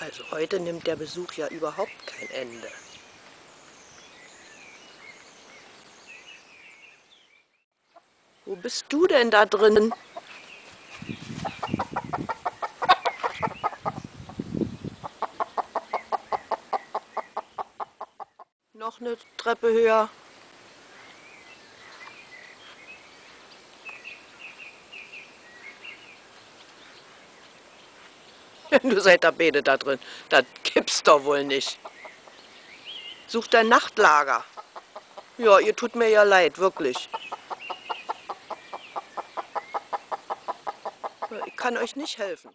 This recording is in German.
Also heute nimmt der Besuch ja überhaupt kein Ende. Wo bist du denn da drin? Noch eine Treppe höher. Du seid da beide da drin. Das gibt's doch wohl nicht. Such dein Nachtlager. Ja, ihr tut mir ja leid, wirklich. Ich kann euch nicht helfen.